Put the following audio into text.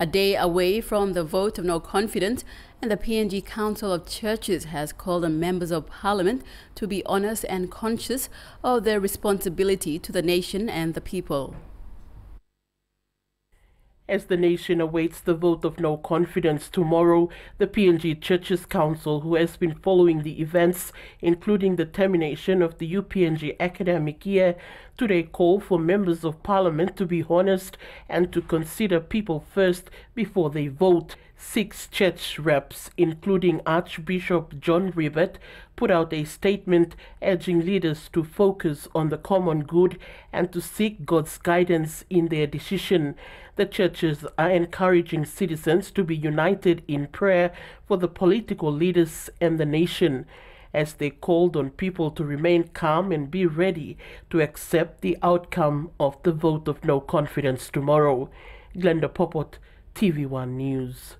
A day away from the vote of no confidence, and the PNG Council of Churches has called on members of parliament to be honest and conscious of their responsibility to the nation and the people. As the nation awaits the vote of no confidence tomorrow, the PNG Churches Council, who has been following the events, including the termination of the UPNG academic year, today call for members of parliament to be honest and to consider people first before they vote. Six church reps, including Archbishop John Ribat, put out a statement urging leaders to focus on the common good and to seek God's guidance in their decision. The churches are encouraging citizens to be united in prayer for the political leaders and the nation as they called on people to remain calm and be ready to accept the outcome of the vote of no confidence tomorrow. Glenda Popot, TVWan News.